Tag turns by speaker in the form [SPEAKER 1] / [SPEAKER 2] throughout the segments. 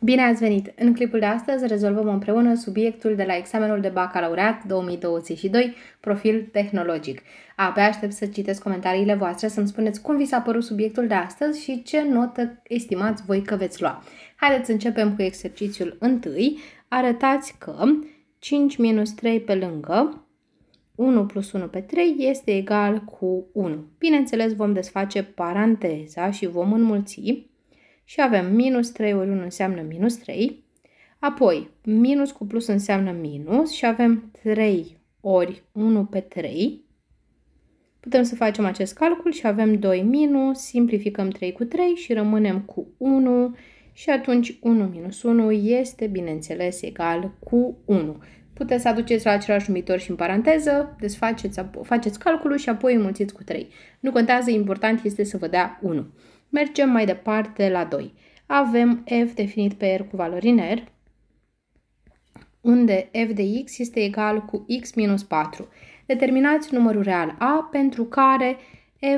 [SPEAKER 1] Bine ați venit! În clipul de astăzi rezolvăm împreună subiectul de la examenul de bacalaureat 2022, profil tehnologic. Abia aștept să citesc comentariile voastre, să-mi spuneți cum vi s-a părut subiectul de astăzi și ce notă estimați voi că veți lua. Haideți să începem cu exercițiul întâi. Arătați că 5 minus 3 pe lângă 1 plus 1 pe 3 este egal cu 1. Bineînțeles, vom desface paranteza și vom înmulți și avem minus 3 ori 1 înseamnă minus 3, apoi minus cu plus înseamnă minus și avem 3 ori 1 pe 3. Putem să facem acest calcul și avem 2 minus, simplificăm 3 cu 3 și rămânem cu 1 și atunci 1 minus 1 este, bineînțeles, egal cu 1. Puteți să aduceți la același numitor și în paranteză, desfaceți, faceți calculul și apoi înmulțiți cu 3. Nu contează, important este să vă dea 1. Mergem mai departe la 2. Avem f definit pe r cu valori în r, unde f de x este egal cu x minus 4. Determinați numărul real a pentru care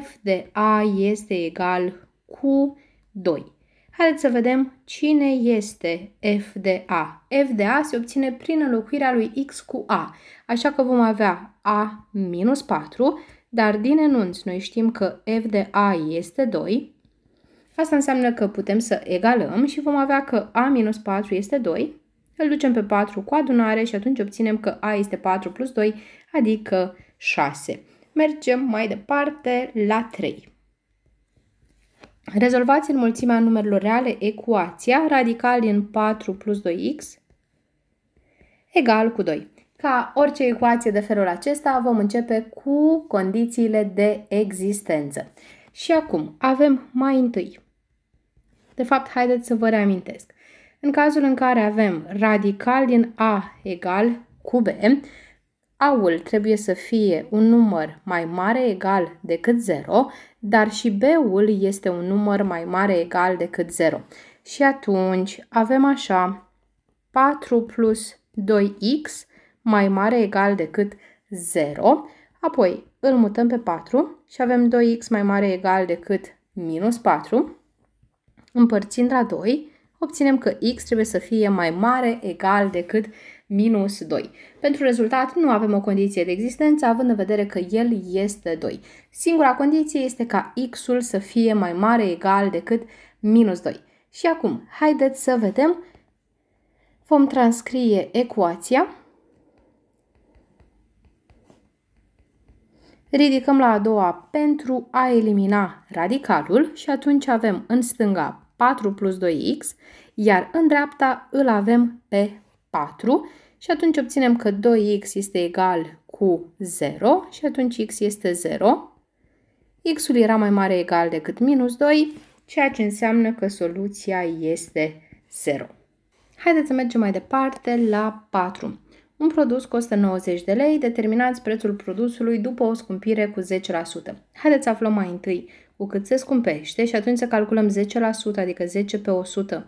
[SPEAKER 1] f de a este egal cu 2. Haideți să vedem cine este f de a. f de a se obține prin înlocuirea lui x cu a, așa că vom avea a minus 4, dar din enunț noi știm că f de a este 2, Asta înseamnă că putem să egalăm și vom avea că a minus 4 este 2. Îl ducem pe 4 cu adunare și atunci obținem că a este 4 plus 2, adică 6. Mergem mai departe la 3. Rezolvați înmulțimea numerelor reale ecuația radical din 4 plus 2x egal cu 2. Ca orice ecuație de felul acesta, vom începe cu condițiile de existență. Și acum avem mai întâi de fapt, haideți să vă reamintesc. În cazul în care avem radical din A egal cu B, A-ul trebuie să fie un număr mai mare egal decât 0, dar și B-ul este un număr mai mare egal decât 0. Și atunci avem așa 4 plus 2x mai mare egal decât 0, apoi îl mutăm pe 4 și avem 2x mai mare egal decât minus 4, Împărțind la 2, obținem că x trebuie să fie mai mare, egal decât minus 2. Pentru rezultat nu avem o condiție de existență, având în vedere că el este 2. Singura condiție este ca x-ul să fie mai mare, egal decât minus 2. Și acum, haideți să vedem. Vom transcrie ecuația. Ridicăm la a doua pentru a elimina radicalul și atunci avem în stânga 4 plus 2x, iar în dreapta îl avem pe 4 și atunci obținem că 2x este egal cu 0 și atunci x este 0. x-ul era mai mare egal decât minus 2, ceea ce înseamnă că soluția este 0. Haideți să mergem mai departe la 4. Un produs costă 90 de lei, determinați prețul produsului după o scumpire cu 10%. Haideți să aflăm mai întâi cu cât se scumpește și atunci să calculăm 10%, adică 10 pe 100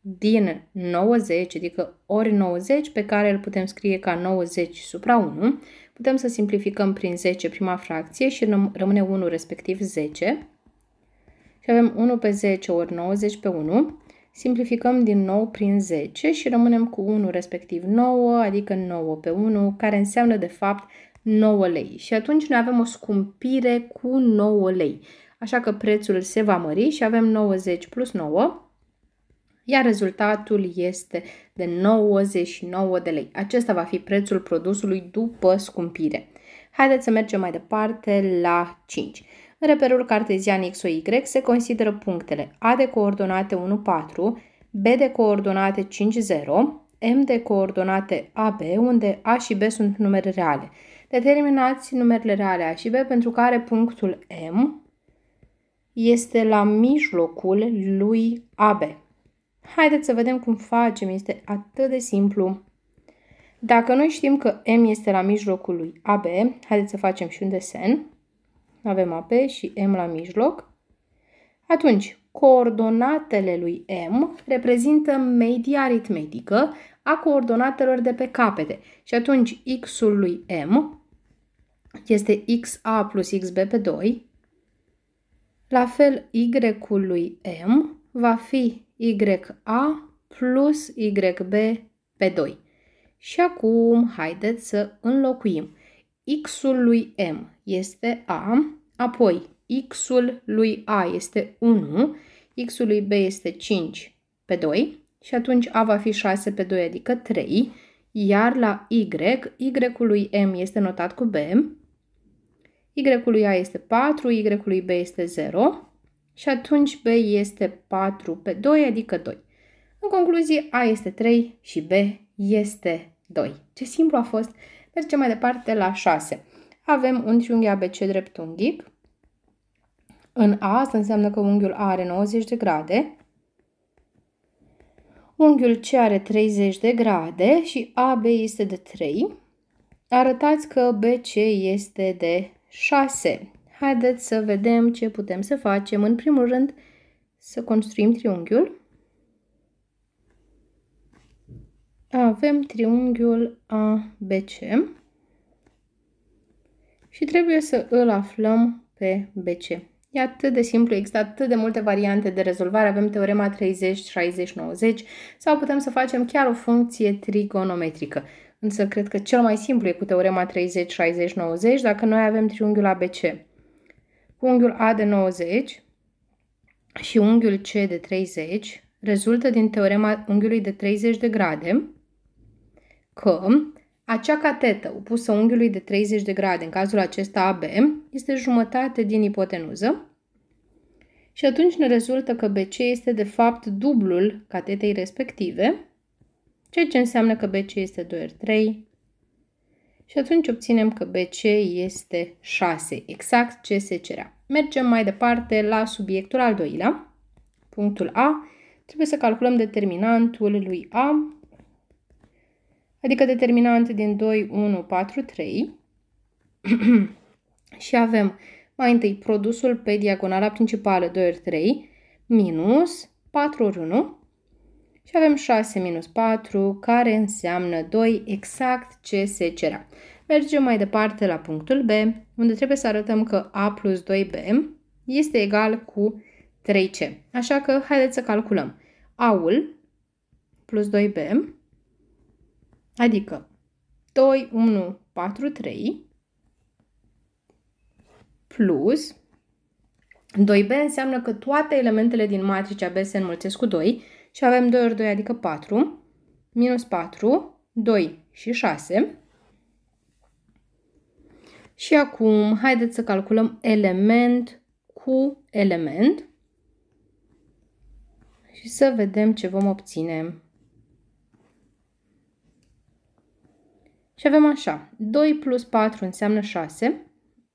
[SPEAKER 1] din 90, adică ori 90, pe care îl putem scrie ca 90 supra 1. Putem să simplificăm prin 10 prima fracție și rămâne 1 respectiv 10. Și avem 1 pe 10 ori 90 pe 1. Simplificăm din nou prin 10 și rămânem cu 1 respectiv 9, adică 9 pe 1, care înseamnă de fapt 9 lei. Și atunci noi avem o scumpire cu 9 lei așa că prețul se va mări și avem 90 plus 9, iar rezultatul este de 99 de lei. Acesta va fi prețul produsului după scumpire. Haideți să mergem mai departe la 5. În reperul cartezian x, o y se consideră punctele A de coordonate 1, 4, B de coordonate 5, 0, M de coordonate AB, unde A și B sunt numere reale. Determinați numerele reale A și B pentru care punctul M este la mijlocul lui AB. Haideți să vedem cum facem, este atât de simplu. Dacă noi știm că M este la mijlocul lui AB, haideți să facem și un desen. Avem AB și M la mijloc. Atunci, coordonatele lui M reprezintă media aritmetică a coordonatelor de pe capete. Și atunci x-ul lui M este xa plus xb pe 2, la fel, Y-ul lui M va fi YA plus YB pe 2. Și acum haideți să înlocuim. X-ul lui M este A, apoi X-ul lui A este 1, X-ul lui B este 5 pe 2 și atunci A va fi 6 pe 2, adică 3, iar la Y, Y-ul lui M este notat cu B, Y-ul lui A este 4, Y-ul lui B este 0 și atunci B este 4 pe 2, adică 2. În concluzie, A este 3 și B este 2. Ce simplu a fost! Mergem mai departe la 6. Avem un triunghi ABC dreptunghic. În A, asta înseamnă că unghiul A are 90 de grade. Unghiul C are 30 de grade și AB este de 3. Arătați că BC este de 6. Haideți să vedem ce putem să facem. În primul rând, să construim triunghiul. Avem triunghiul ABC și trebuie să îl aflăm pe BC. E atât de simplu, există atât de multe variante de rezolvare. Avem teorema 30, 60, 90 sau putem să facem chiar o funcție trigonometrică. Însă cred că cel mai simplu e cu teorema 30, 60, 90 dacă noi avem triunghiul ABC. Cu unghiul A de 90 și unghiul C de 30 rezultă din teorema unghiului de 30 de grade că acea catetă opusă unghiului de 30 de grade, în cazul acesta AB, este jumătate din ipotenuză și atunci ne rezultă că BC este de fapt dublul catetei respective, ceea ce înseamnă că BC este 2 ori 3 și atunci obținem că BC este 6, exact ce se cerea. Mergem mai departe la subiectul al doilea, punctul A. Trebuie să calculăm determinantul lui A adică determinant din 2, 1, 4, 3 și avem mai întâi produsul pe diagonala principală 2 ori 3 minus 4 ori 1 și avem 6 minus 4 care înseamnă 2 exact ce se cerea. Mergem mai departe la punctul B unde trebuie să arătăm că A plus 2B este egal cu 3C. Așa că haideți să calculăm. A-ul plus 2B Adică 2, 1, 4, 3 plus 2b înseamnă că toate elementele din matricea B se înmulțesc cu 2 și avem 2 ori 2 adică 4, minus 4, 2 și 6. Și acum haideți să calculăm element cu element și să vedem ce vom obține. Și avem așa, 2 plus 4 înseamnă 6,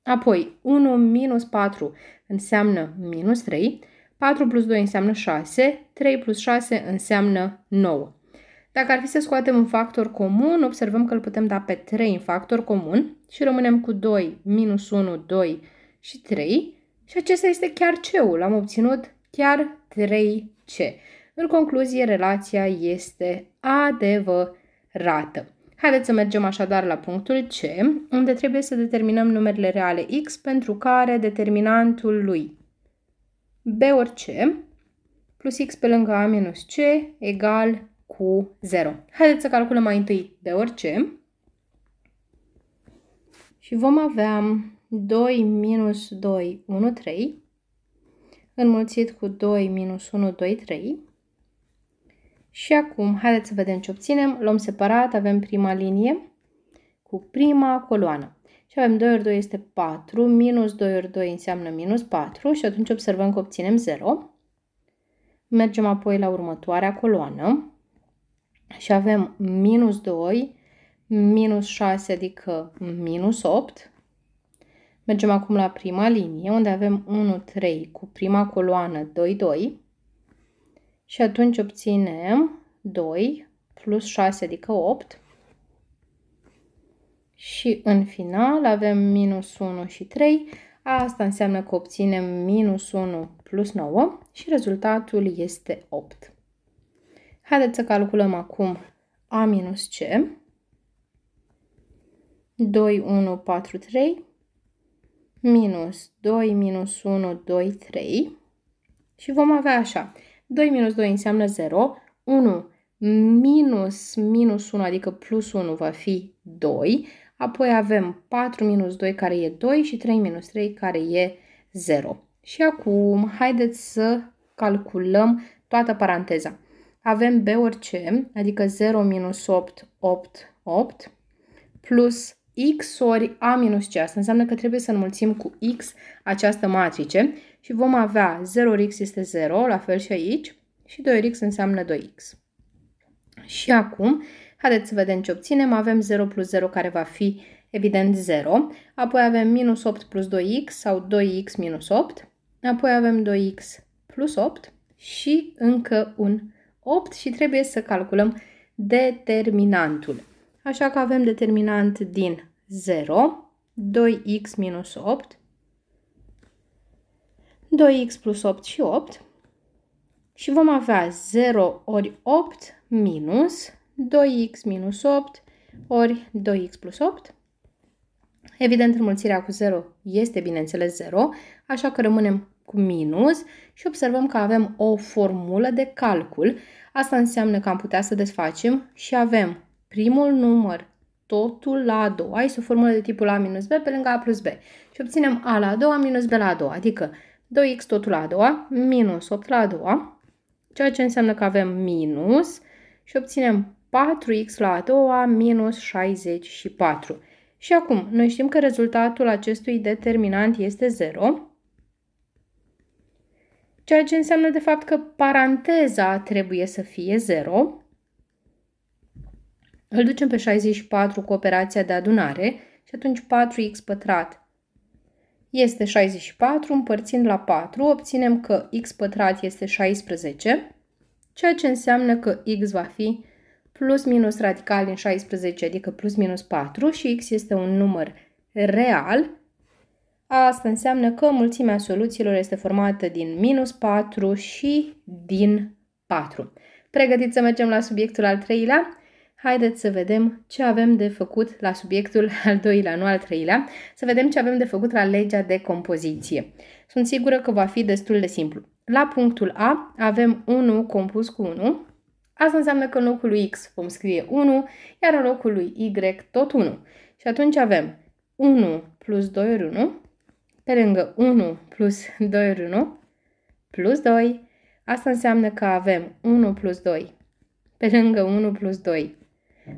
[SPEAKER 1] apoi 1 minus 4 înseamnă minus 3, 4 plus 2 înseamnă 6, 3 plus 6 înseamnă 9. Dacă ar fi să scoatem un factor comun, observăm că îl putem da pe 3 în factor comun și rămânem cu 2, minus 1, 2 și 3. Și acesta este chiar C-ul. Am obținut chiar 3C. În concluzie, relația este adevărată. Haideți să mergem așadar la punctul C, unde trebuie să determinăm numerele reale x pentru care determinantul lui b ori c plus x pe lângă a minus c egal cu 0. Haideți să calculăm mai întâi b ori c și vom avea 2 minus 2, 1, 3 înmulțit cu 2 minus 1, 2, 3 și acum, haideți să vedem ce obținem. Luăm separat, avem prima linie cu prima coloană. Și avem 2 ori 2 este 4, minus 2 ori 2 înseamnă minus 4 și atunci observăm că obținem 0. Mergem apoi la următoarea coloană și avem minus 2, minus 6, adică minus 8. Mergem acum la prima linie, unde avem 1, 3 cu prima coloană 2, 2. Și atunci obținem 2 plus 6, adică 8. Și în final avem minus 1 și 3. Asta înseamnă că obținem minus 1 plus 9 și rezultatul este 8. Haideți să calculăm acum A minus C. 2, 1, 4, 3 minus 2 minus 1, 2, 3 și vom avea așa. 2 minus 2 înseamnă 0, 1 minus minus 1, adică plus 1 va fi 2, apoi avem 4 minus 2 care e 2 și 3 minus 3 care e 0. Și acum haideți să calculăm toată paranteza. Avem B ori C, adică 0 minus 8, 8, 8, plus x ori a minus c. Asta înseamnă că trebuie să înmulțim cu x această matrice și vom avea 0 ori x este 0, la fel și aici, și 2 ori x înseamnă 2x. Și acum, haideți să vedem ce obținem. Avem 0 plus 0 care va fi evident 0, apoi avem minus 8 plus 2x sau 2x minus 8, apoi avem 2x plus 8 și încă un 8 și trebuie să calculăm determinantul. Așa că avem determinant din 0, 2x minus 8, 2x plus 8 și 8 și vom avea 0 ori 8 minus 2x minus 8 ori 2x plus 8. Evident, înmulțirea cu 0 este, bineînțeles, 0, așa că rămânem cu minus și observăm că avem o formulă de calcul. Asta înseamnă că am putea să desfacem și avem primul număr totul la a doua, este o formulă de tipul a minus b pe lângă a plus b. Și obținem a la a doua minus b la a doua, adică 2x totul la a doua minus 8 la a doua, ceea ce înseamnă că avem minus și obținem 4x la a doua minus 64. Și acum, noi știm că rezultatul acestui determinant este 0, ceea ce înseamnă de fapt că paranteza trebuie să fie 0, îl ducem pe 64 cu operația de adunare și atunci 4x pătrat este 64, împărțind la 4, obținem că x pătrat este 16, ceea ce înseamnă că x va fi plus minus radical din 16, adică plus minus 4 și x este un număr real. Asta înseamnă că mulțimea soluțiilor este formată din minus 4 și din 4. Pregătiți să mergem la subiectul al treilea? Haideți să vedem ce avem de făcut la subiectul al doilea, nu al treilea, să vedem ce avem de făcut la legea de compoziție. Sunt sigură că va fi destul de simplu. La punctul A avem 1 compus cu 1. Asta înseamnă că în locul lui X vom scrie 1, iar în locul lui Y tot 1. Și atunci avem 1 plus 2 ori 1, pe lângă 1 plus 2 ori 1, plus 2. Asta înseamnă că avem 1 plus 2 pe lângă 1 plus 2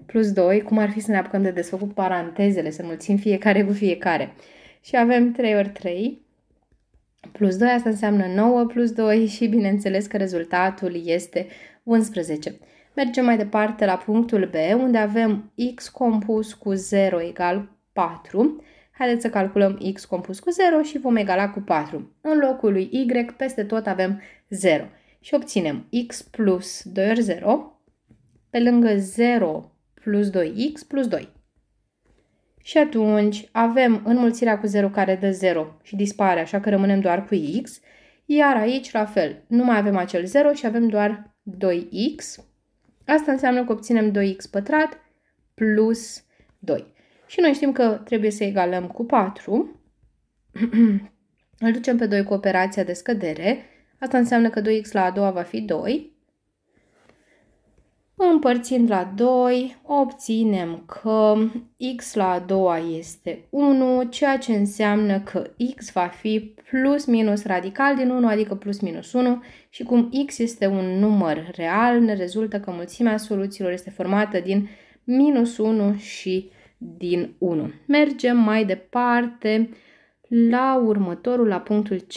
[SPEAKER 1] plus 2, cum ar fi să ne apucăm de desfăcut parantezele, să mulțim fiecare cu fiecare. Și avem 3 ori 3 plus 2, asta înseamnă 9 plus 2 și bineînțeles că rezultatul este 11. Mergem mai departe la punctul B, unde avem x compus cu 0 egal 4. Haideți să calculăm x compus cu 0 și vom egala cu 4. În locul lui y, peste tot avem 0. Și obținem x plus 2 ori 0, pe lângă 0 plus 2x plus 2. Și atunci avem înmulțirea cu 0 care dă 0 și dispare, așa că rămânem doar cu x. Iar aici, la fel, nu mai avem acel 0 și avem doar 2x. Asta înseamnă că obținem 2x pătrat plus 2. Și noi știm că trebuie să egalăm cu 4. Îl ducem pe 2 cu operația de scădere. Asta înseamnă că 2x la a doua va fi 2. Împărțind la 2, obținem că x la a doua este 1, ceea ce înseamnă că x va fi plus minus radical din 1, adică plus minus 1 și cum x este un număr real, ne rezultă că mulțimea soluțiilor este formată din minus 1 și din 1. Mergem mai departe la următorul, la punctul C.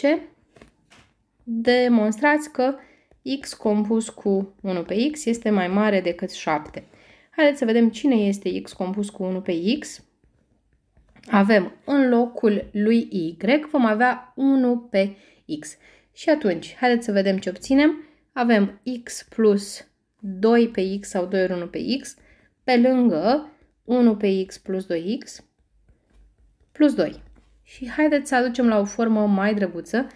[SPEAKER 1] Demonstrați că x compus cu 1 pe x este mai mare decât 7. Haideți să vedem cine este x compus cu 1 pe x. Avem în locul lui y, vom avea 1 pe x. Și atunci, haideți să vedem ce obținem. Avem x plus 2 pe x sau 2 ori 1 pe x, pe lângă 1 pe x plus 2x plus 2. Și haideți să aducem la o formă mai drăguță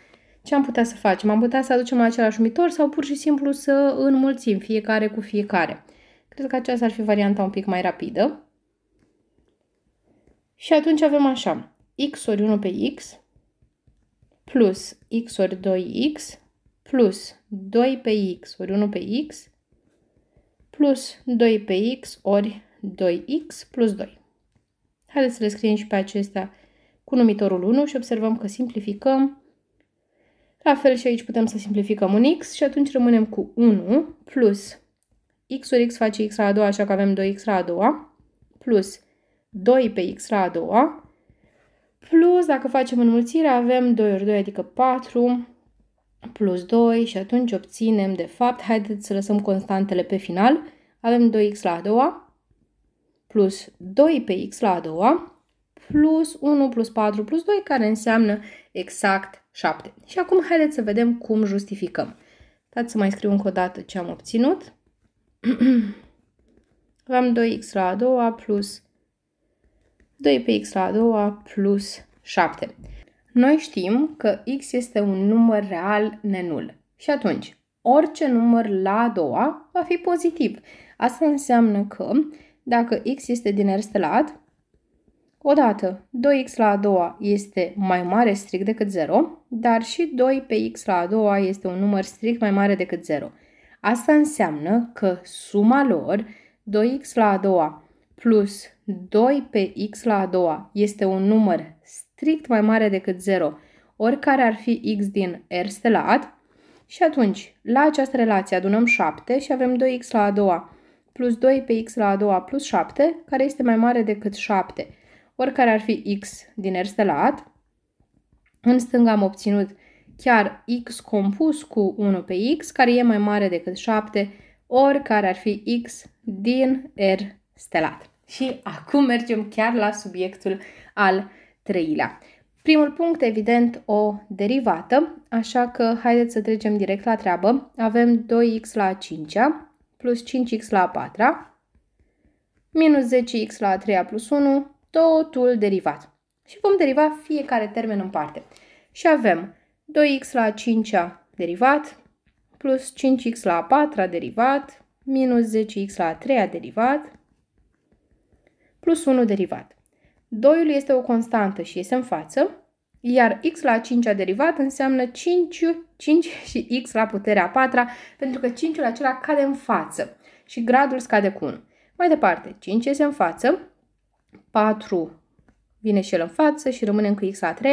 [SPEAKER 1] ce am putea să facem? Am putea să aducem la același numitor sau pur și simplu să înmulțim fiecare cu fiecare. Cred că aceasta ar fi varianta un pic mai rapidă. Și atunci avem așa, x ori 1 pe x plus x ori 2x plus 2 pe x ori 1 pe x plus 2 pe x ori 2x plus 2. Haideți să le scriem și pe acestea cu numitorul 1 și observăm că simplificăm. La fel și aici putem să simplificăm un x și atunci rămânem cu 1 plus x ori x face x la a doua, așa că avem 2x la a doua, plus 2 pe x la a doua, plus dacă facem înmulțirea avem 2 ori 2, adică 4, plus 2 și atunci obținem, de fapt, haideți să lăsăm constantele pe final, avem 2x la a doua, plus 2 pe x la a doua, plus 1 plus 4 plus 2, care înseamnă exact 7. Și acum haideți să vedem cum justificăm. Dați să mai scriu încă o dată ce am obținut. Avem 2x la a doua plus 2 pe x la a doua plus 7. Noi știm că x este un număr real nenul. Și atunci, orice număr la a doua va fi pozitiv. Asta înseamnă că dacă x este din R stelat, odată 2x la a doua este mai mare strict decât 0, dar și 2 pe x la a doua este un număr strict mai mare decât 0. Asta înseamnă că suma lor 2x la a doua plus 2 pe x la a doua este un număr strict mai mare decât 0, oricare ar fi x din R stelat, și atunci, la această relație adunăm 7 și avem 2x la a doua plus 2 pe x la a doua plus 7, care este mai mare decât 7, oricare ar fi x din R stelat. În stânga am obținut chiar x compus cu 1 pe x, care e mai mare decât 7, oricare ar fi x din R stelat. Și acum mergem chiar la subiectul al treilea. Primul punct, evident, o derivată, așa că haideți să trecem direct la treabă. Avem 2x la 5 plus 5x la 4 minus 10x la 3 plus 1, totul derivat. Și vom deriva fiecare termen în parte. Și avem 2x la 5 derivat, plus 5x la 4 derivat, minus 10x la 3 derivat, plus 1 derivat. 2 este o constantă și este în față, iar x la 5 derivat înseamnă 5, 5 și x la puterea 4, pentru că 5-ul acela cade în față și gradul scade cu 1. Mai departe, 5 este în față, 4 vine și el în față și rămânem cu x la 3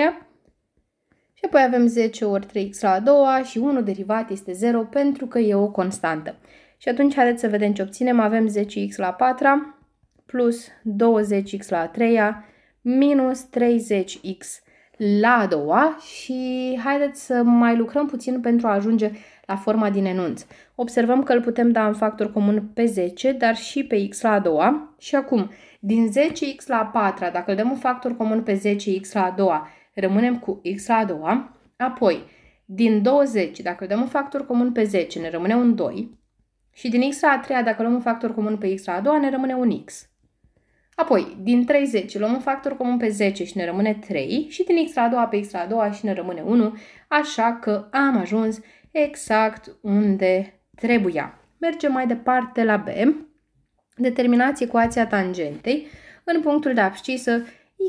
[SPEAKER 1] și apoi avem 10 ori 3x la a doua și 1 derivat este 0 pentru că e o constantă. Și atunci haideți să vedem ce obținem. Avem 10x la 4 plus 20x la a treia minus 30x la a doua și haideți să mai lucrăm puțin pentru a ajunge la forma din enunț. Observăm că îl putem da în factor comun pe 10, dar și pe x la a doua. Și acum, din 10x la a patra, dacă îl dăm un factor comun pe 10x la a doua, rămânem cu x la a doua. Apoi, din 20, dacă îl dăm un factor comun pe 10, ne rămâne un 2. Și din x la a treia, dacă luăm un factor comun pe x la a doua, ne rămâne un x. Apoi, din 30 luăm un factor comun pe 10 și ne rămâne 3 și din x la a doua pe x la a doua și ne rămâne 1, așa că am ajuns exact unde trebuia. Mergem mai departe la B. Determinați ecuația tangentei în punctul de abscisă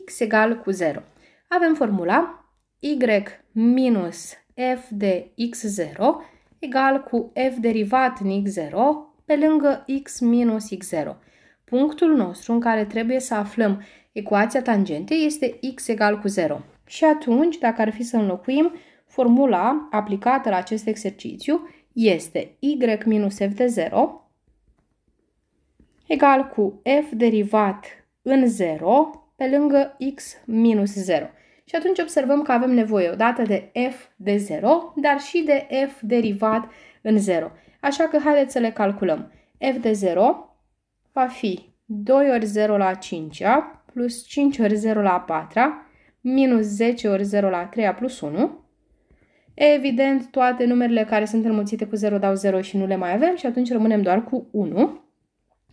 [SPEAKER 1] x egal cu 0. Avem formula y minus f de x0 egal cu f derivat în x0 pe lângă x minus x0 punctul nostru în care trebuie să aflăm ecuația tangentei este x egal cu 0. Și atunci, dacă ar fi să înlocuim, formula aplicată la acest exercițiu este y minus f de 0 egal cu f derivat în 0 pe lângă x minus 0. Și atunci observăm că avem nevoie odată de f de 0, dar și de f derivat în 0. Așa că haideți să le calculăm. f de 0 va fi 2 ori 0 la 5 plus 5 ori 0 la 4 minus 10 ori 0 la 3 plus 1. Evident, toate numerele care sunt înmulțite cu 0 dau 0 și nu le mai avem și atunci rămânem doar cu 1.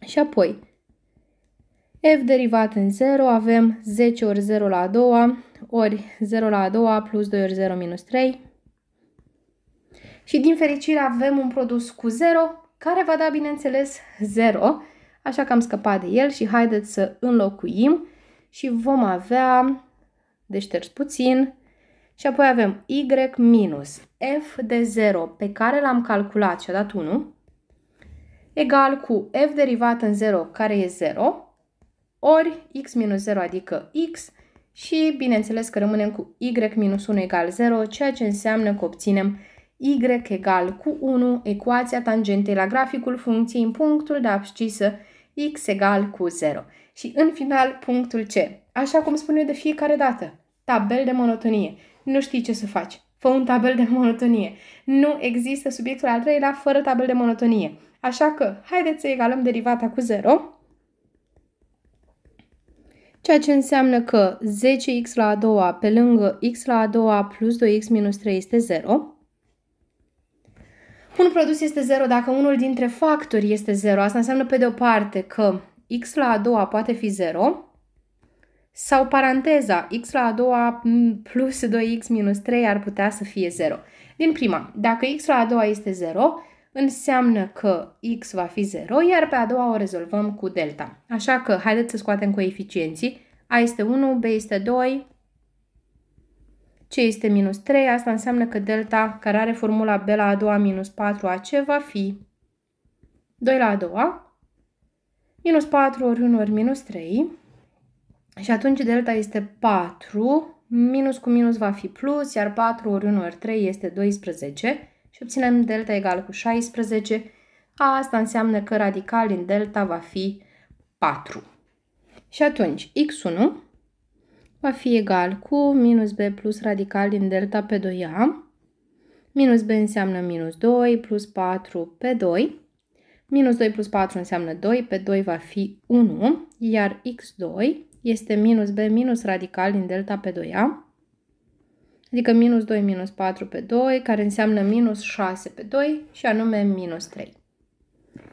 [SPEAKER 1] Și apoi, f derivat în 0 avem 10 ori 0 la a doua ori 0 la a doua plus 2 ori 0 minus 3. Și din fericire avem un produs cu 0 care va da, bineînțeles, 0 așa că am scăpat de el și haideți să înlocuim și vom avea de șters puțin și apoi avem y minus f de 0 pe care l-am calculat și a dat 1 egal cu f derivat în 0, care e 0, ori x minus 0, adică x, și bineînțeles că rămânem cu y minus 1 egal 0, ceea ce înseamnă că obținem y egal cu 1, ecuația tangentei la graficul funcției în punctul de abscisă x egal cu 0. Și în final punctul C. Așa cum spun eu de fiecare dată, tabel de monotonie. Nu știi ce să faci. Fă un tabel de monotonie. Nu există subiectul al treilea fără tabel de monotonie. Așa că, haideți să egalăm derivata cu 0. Ceea ce înseamnă că 10x la a doua pe lângă x la a doua plus 2x minus 3 este 0. Un produs este 0 dacă unul dintre factori este 0. Asta înseamnă pe de o parte că x la a doua poate fi 0 sau paranteza x la a doua plus 2x minus 3 ar putea să fie 0. Din prima, dacă x la a doua este 0, înseamnă că x va fi 0, iar pe a doua o rezolvăm cu delta. Așa că haideți să scoatem coeficienții. a este 1, b este 2, c este minus 3. Asta înseamnă că delta, care are formula b la a doua minus 4ac, va fi 2 la a doua, minus 4 ori 1 ori minus 3, și atunci delta este 4, minus cu minus va fi plus, iar 4 ori 1 ori 3 este 12 și obținem delta egal cu 16. Asta înseamnă că radical din delta va fi 4. Și atunci x1 va fi egal cu minus b plus radical din delta pe 2a. Minus b înseamnă minus 2 plus 4 pe 2. Minus 2 plus 4 înseamnă 2, pe 2 va fi 1, iar x2 este minus b minus radical din delta pe 2a, adică minus 2 minus 4 pe 2, care înseamnă minus 6 pe 2 și anume minus 3.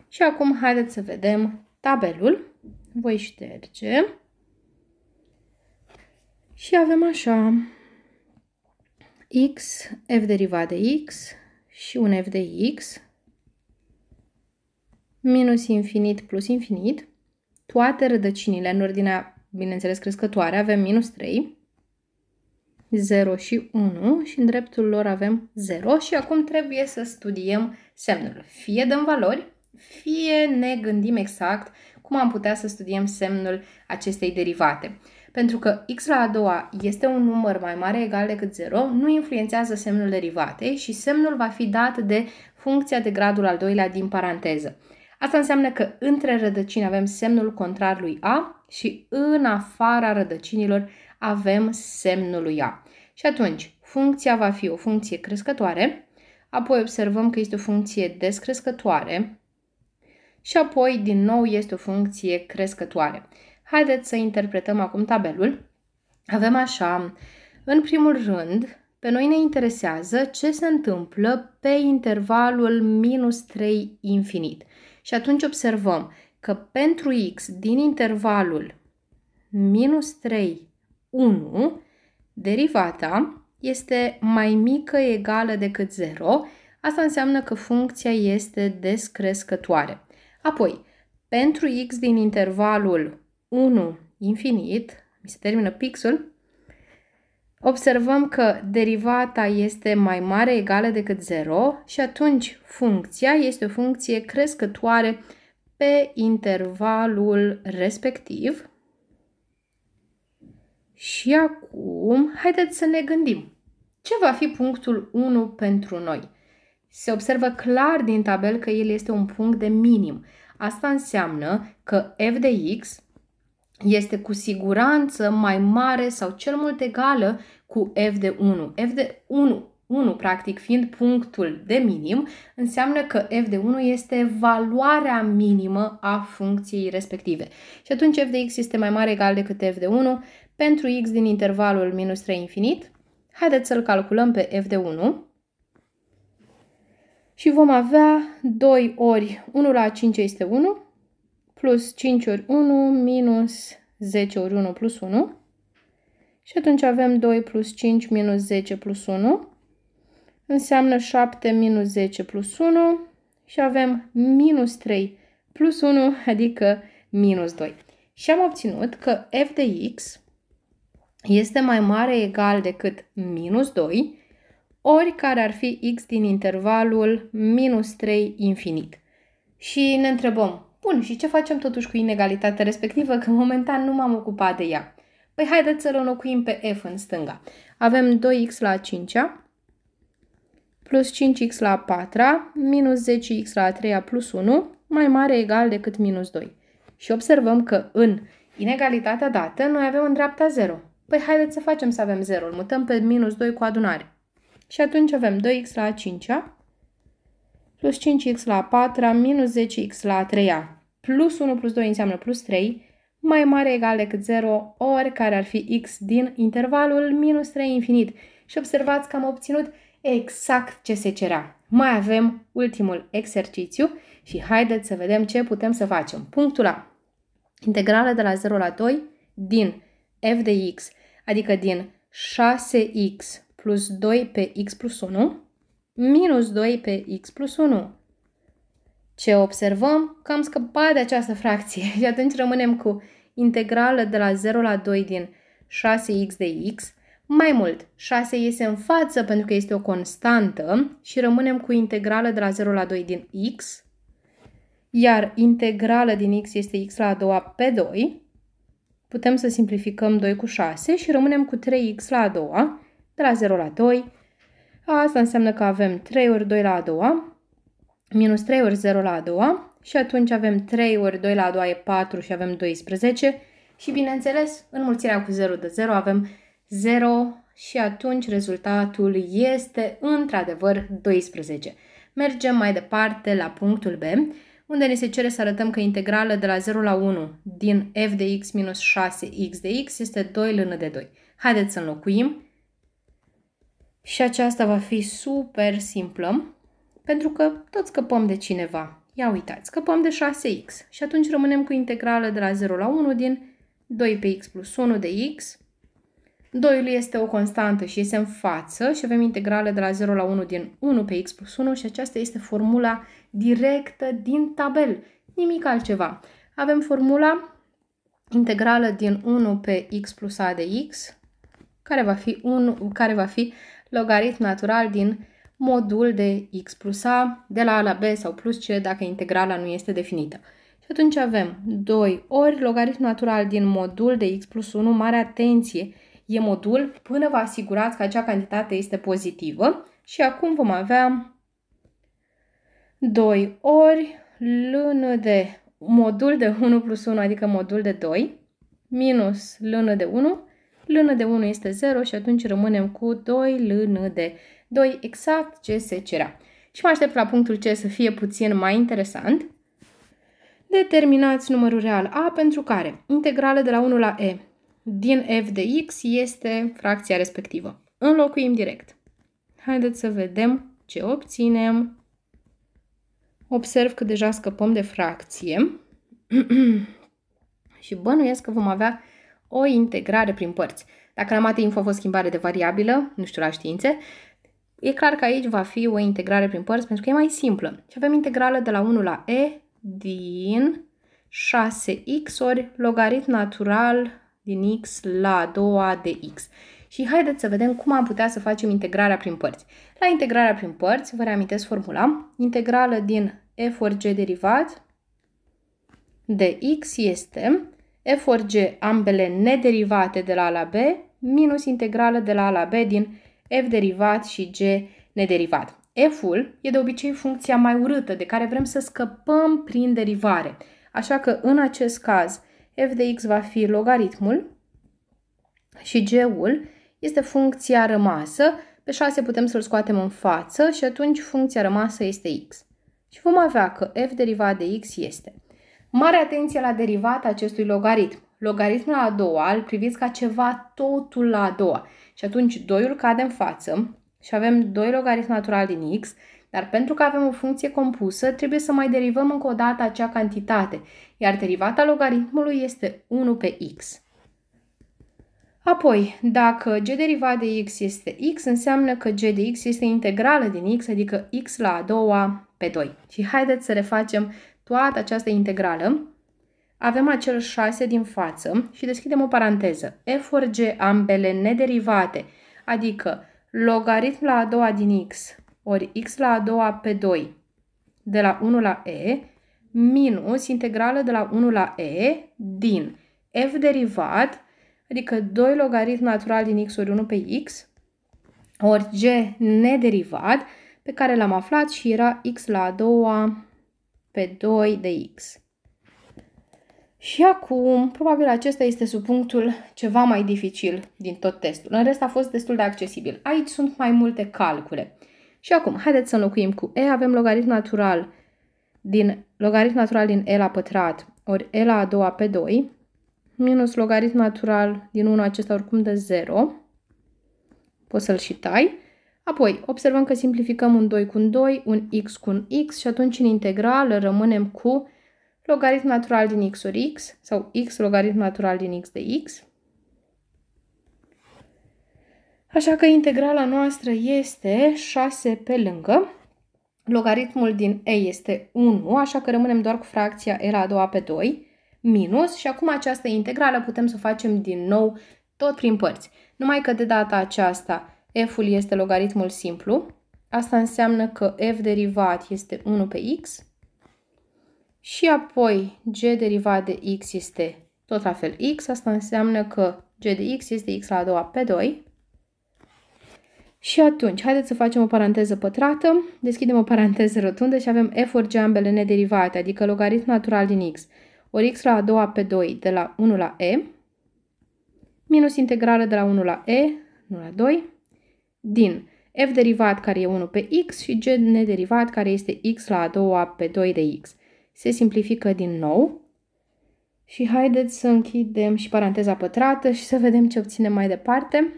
[SPEAKER 1] Și acum haideți să vedem tabelul. Voi șterge. Și avem așa x, f derivat de x și un f de x minus infinit plus infinit, toate rădăcinile în ordinea bineînțeles crescătoare, avem minus 3, 0 și 1 și în dreptul lor avem 0 și acum trebuie să studiem semnul. Fie dăm valori, fie ne gândim exact cum am putea să studiem semnul acestei derivate. Pentru că x la a doua este un număr mai mare egal decât 0, nu influențează semnul derivatei și semnul va fi dat de funcția de gradul al doilea din paranteză. Asta înseamnă că între rădăcini avem semnul contrar lui A și în afara rădăcinilor avem semnul lui A. Și atunci, funcția va fi o funcție crescătoare, apoi observăm că este o funcție descrescătoare și apoi, din nou, este o funcție crescătoare. Haideți să interpretăm acum tabelul. Avem așa, în primul rând, pe noi ne interesează ce se întâmplă pe intervalul minus 3 infinit. Și atunci observăm că pentru x din intervalul minus 3, 1, derivata este mai mică egală decât 0. Asta înseamnă că funcția este descrescătoare. Apoi, pentru x din intervalul 1 infinit, mi se termină pixul, observăm că derivata este mai mare egală decât 0 și atunci funcția este o funcție crescătoare pe intervalul respectiv. Și acum, haideți să ne gândim. Ce va fi punctul 1 pentru noi? Se observă clar din tabel că el este un punct de minim. Asta înseamnă că f de x este cu siguranță mai mare sau cel mult egală cu f de 1. f de 1, 1 practic fiind punctul de minim, înseamnă că f de 1 este valoarea minimă a funcției respective. Și atunci f de x este mai mare egal decât f de 1 pentru x din intervalul minus 3 infinit. Haideți să-l calculăm pe f de 1. Și vom avea 2 ori 1 la 5 este 1, plus 5 ori 1 minus 10 ori 1 plus 1. Și atunci avem 2 plus 5 minus 10 plus 1. Înseamnă 7 minus 10 plus 1 și avem minus 3 plus 1, adică minus 2. Și am obținut că f de x este mai mare egal decât minus 2, ori care ar fi x din intervalul minus 3 infinit. Și ne întrebăm, bun, și ce facem totuși cu inegalitatea respectivă, că momentan nu m-am ocupat de ea? Păi haideți să-l înlocuim pe f în stânga. Avem 2x la 5 plus 5x la 4 minus 10x la 3 plus 1 mai mare egal decât minus 2. Și observăm că în inegalitatea dată noi avem în dreapta 0. Păi haideți să facem să avem 0. Îl mutăm pe minus 2 cu adunare. Și atunci avem 2x la 5 plus 5x la 4 minus 10x la 3 plus 1 plus 2 înseamnă plus 3 mai mare egal decât 0 ori care ar fi x din intervalul minus 3 infinit. Și observați că am obținut exact ce se cerea. Mai avem ultimul exercițiu și haideți să vedem ce putem să facem. Punctul A. Integrală de la 0 la 2 din f de x, adică din 6x plus 2 pe x plus 1 minus 2 pe x plus 1. Ce observăm? Că am scăpat de această fracție și atunci rămânem cu integrală de la 0 la 2 din 6x de x. Mai mult, 6 iese în față pentru că este o constantă și rămânem cu integrală de la 0 la 2 din x, iar integrală din x este x la a doua pe 2. Putem să simplificăm 2 cu 6 și rămânem cu 3x la a doua, de la 0 la 2. Asta înseamnă că avem 3 ori 2 la a doua, minus 3 ori 0 la a doua, și atunci avem 3 ori 2 la a doua e 4 și avem 12 și bineînțeles înmulțirea cu 0 de 0 avem 0 și atunci rezultatul este într-adevăr 12. Mergem mai departe la punctul B, unde ne se cere să arătăm că integrală de la 0 la 1 din f de x minus 6x de x este 2 ln de 2. Haideți să înlocuim. Și aceasta va fi super simplă, pentru că tot scăpăm de cineva. Ia uitați, scăpăm de 6x și atunci rămânem cu integrală de la 0 la 1 din 2 pe x plus 1 de x. 2 este o constantă și este în față și avem integrală de la 0 la 1 din 1 pe x plus 1 și aceasta este formula directă din tabel, nimic altceva. Avem formula integrală din 1 pe x plus a de x, care va fi, 1, care va fi logaritm natural din modul de x plus a de la a la b sau plus c dacă integrala nu este definită. Și atunci avem 2 ori logaritm natural din modul de x plus 1, mare atenție, e modul până vă asigurați că acea cantitate este pozitivă și acum vom avea 2 ori ln de modul de 1 plus 1, adică modul de 2, minus ln de 1, ln de 1 este 0 și atunci rămânem cu 2 ln de 2, exact ce se cerea. Și mă aștept la punctul C să fie puțin mai interesant. Determinați numărul real A pentru care integrală de la 1 la E din f de x este fracția respectivă. Înlocuim direct. Haideți să vedem ce obținem. Observ că deja scăpăm de fracție și bănuiesc că vom avea o integrare prin părți. Dacă la mate info a fost schimbare de variabilă, nu știu la științe, E clar că aici va fi o integrare prin părți pentru că e mai simplă. Și avem integrală de la 1 la e din 6x ori logaritm natural din x la a doua de x. Și haideți să vedem cum am putea să facem integrarea prin părți. La integrarea prin părți, vă reamintesc formula, integrală din f ori g derivat de x este f ori g ambele nederivate de la a la b minus integrală de la a la b din f derivat și g nederivat. f-ul e de obicei funcția mai urâtă de care vrem să scăpăm prin derivare. Așa că în acest caz f de x va fi logaritmul și g-ul este funcția rămasă. Pe 6 putem să-l scoatem în față și atunci funcția rămasă este x. Și vom avea că f derivat de x este. Mare atenție la derivata acestui logaritm. Logaritmul la a doua îl priviți ca ceva totul la a doua. Și atunci 2-ul cade în față și avem 2 logaritm natural din x, dar pentru că avem o funcție compusă, trebuie să mai derivăm încă o dată acea cantitate, iar derivata logaritmului este 1 pe x. Apoi, dacă g derivat de x este x, înseamnă că g de x este integrală din x, adică x la a doua pe 2. Și haideți să refacem toată această integrală avem acel 6 din față și deschidem o paranteză. f ori g ambele nederivate, adică logaritm la a doua din x ori x la a doua pe 2 de la 1 la e, minus integrală de la 1 la e din f derivat, adică 2 logaritm natural din x ori 1 pe x, ori g nederivat, pe care l-am aflat și era x la a doua pe 2 de x. Și acum, probabil acesta este subpunctul ceva mai dificil din tot testul. În rest a fost destul de accesibil. Aici sunt mai multe calcule. Și acum, haideți să înlocuim cu e. Avem logaritm natural din logaritm natural din e la pătrat ori e la a doua pe 2 minus logaritm natural din 1 acesta oricum de 0. Poți să-l și tai. Apoi, observăm că simplificăm un 2 cu un 2, un x cu un x și atunci în integral rămânem cu logaritm natural din x ori x sau x logaritm natural din x de x. Așa că integrala noastră este 6 pe lângă. Logaritmul din e este 1, așa că rămânem doar cu fracția e la a doua pe 2, minus, și acum această integrală putem să o facem din nou tot prin părți. Numai că de data aceasta f-ul este logaritmul simplu, asta înseamnă că f derivat este 1 pe x, și apoi g derivat de x este tot la fel x, asta înseamnă că g de x este x la a doua pe 2. Și atunci, haideți să facem o paranteză pătrată, deschidem o paranteză rotundă și avem f ori g ambele nederivate, adică logaritm natural din x, ori x la a doua pe 2 de la 1 la e, minus integrală de la 1 la e, 1 la 2, din f derivat care e 1 pe x și g nederivat care este x la a doua pe 2 de x se simplifică din nou. Și haideți să închidem și paranteza pătrată și să vedem ce obținem mai departe.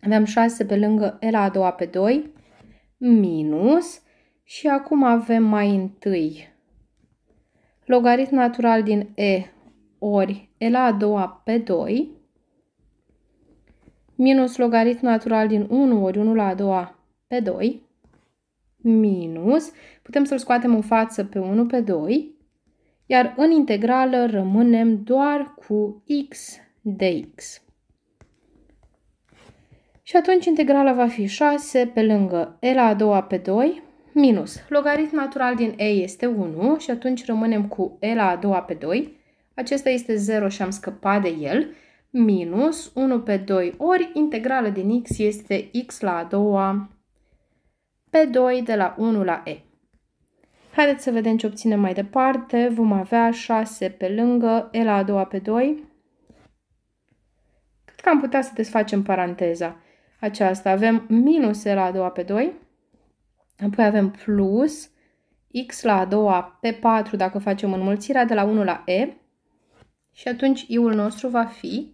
[SPEAKER 1] Aveam 6 pe lângă e la a doua pe 2 minus și acum avem mai întâi logaritm natural din e ori e la a doua pe 2 minus logaritm natural din 1 ori 1 la a doua pe 2 minus, putem să-l scoatem în față pe 1 pe 2, iar în integrală rămânem doar cu x de x. Și atunci integrala va fi 6 pe lângă e la a doua pe 2 minus logaritm natural din e este 1 și atunci rămânem cu e la a doua pe 2. Acesta este 0 și am scăpat de el minus 1 pe 2 ori integrală din x este x la a doua pe 2 de la 1 la e. Haideți să vedem ce obținem mai departe. Vom avea 6 pe lângă e la a doua pe 2. Cred că am putea să desfacem paranteza aceasta. Avem minus e la a doua pe 2. Apoi avem plus x la a doua pe 4 dacă facem înmulțirea de la 1 la e. Și atunci i-ul nostru va fi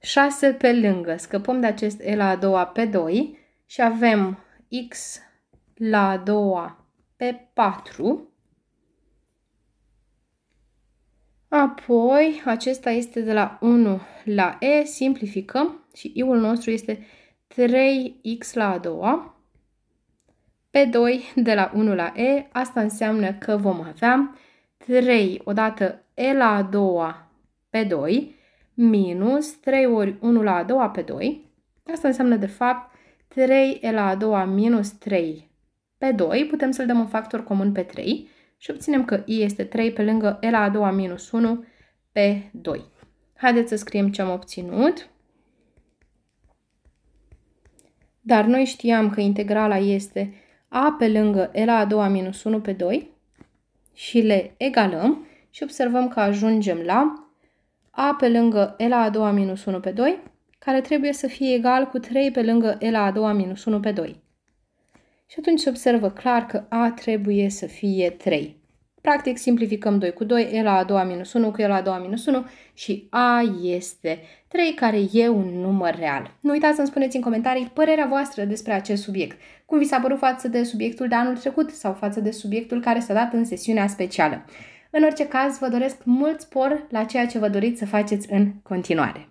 [SPEAKER 1] 6 pe lângă. Scăpăm de acest e la a doua pe 2 și avem x la a doua pe 4. Apoi, acesta este de la 1 la e, simplificăm și i-ul nostru este 3x la a doua pe 2 de la 1 la e. Asta înseamnă că vom avea 3 odată e la a doua pe 2 minus 3 ori 1 la a doua pe 2. Asta înseamnă de fapt 3 e la a doua minus 3 pe 2, putem să-l dăm un factor comun pe 3 și obținem că i este 3 pe lângă e la a doua minus 1 pe 2. Haideți să scriem ce am obținut. Dar noi știam că integrala este a pe lângă e la a doua minus 1 pe 2 și le egalăm și observăm că ajungem la a pe lângă e la a doua minus 1 pe 2 care trebuie să fie egal cu 3 pe lângă e la a doua minus 1 pe 2. Și atunci se observă clar că a trebuie să fie 3. Practic simplificăm 2 cu 2, e la a doua minus 1 cu e la a doua minus 1 și a este 3, care e un număr real. Nu uitați să-mi spuneți în comentarii părerea voastră despre acest subiect. Cum vi s-a părut față de subiectul de anul trecut sau față de subiectul care s-a dat în sesiunea specială. În orice caz, vă doresc mult spor la ceea ce vă doriți să faceți în continuare.